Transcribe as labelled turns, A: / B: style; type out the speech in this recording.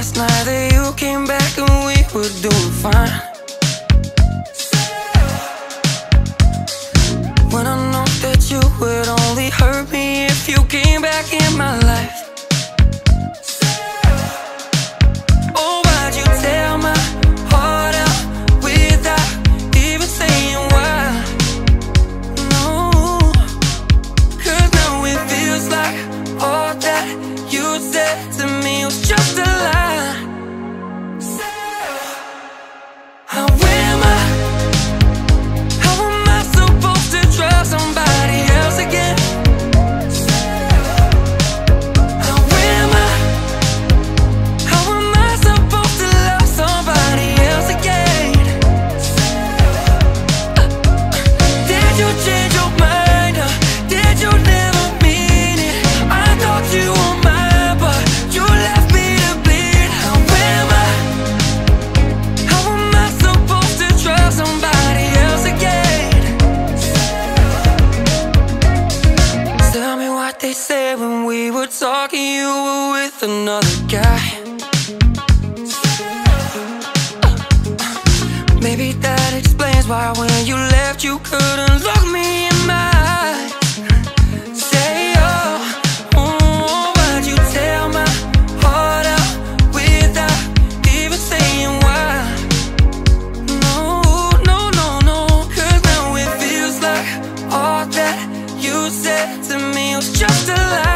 A: Last night that you came back and we were doing fine. to me was just a lie. you were with another guy Maybe that explains why when you left you couldn't look me in my eyes Say, oh, oh why'd you tear my heart out without even saying why? No, no, no, no Cause now it feels like all that you said to me was just a lie